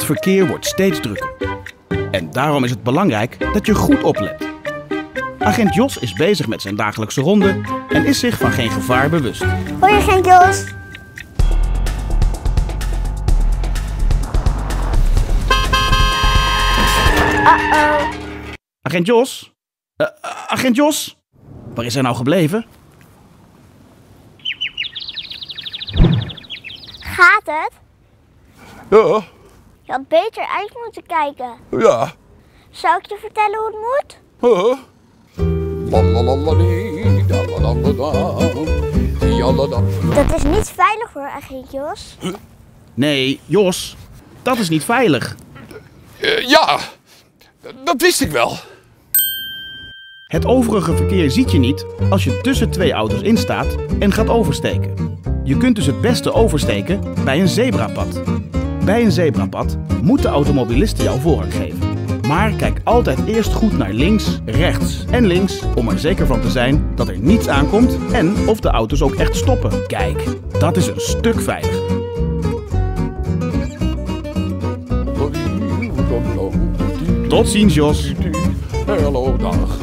Het verkeer wordt steeds drukker. En daarom is het belangrijk dat je goed oplet. Agent Jos is bezig met zijn dagelijkse ronde en is zich van geen gevaar bewust. Hoi, agent Jos. Uh-oh. Agent Jos? Eh, agent Jos? Waar is hij nou gebleven? Gaat het? Ja, Je had beter uit moeten kijken. ja. Zou ik je vertellen hoe het moet? Huh? Dat is niet veilig hoor, agent Jos. Nee, Jos, dat is niet veilig. Eh, ja, dat wist ik wel. Het overige verkeer ziet je niet als je tussen twee auto's instaat en gaat oversteken. Je kunt dus het beste oversteken bij een zebrapad. Bij een zebrapad moet de automobilist jou voorrang geven. Maar kijk altijd eerst goed naar links, rechts en links om er zeker van te zijn dat er niets aankomt en of de auto's ook echt stoppen. Kijk, dat is een stuk veiliger. Tot ziens, Jos. Hallo, dag.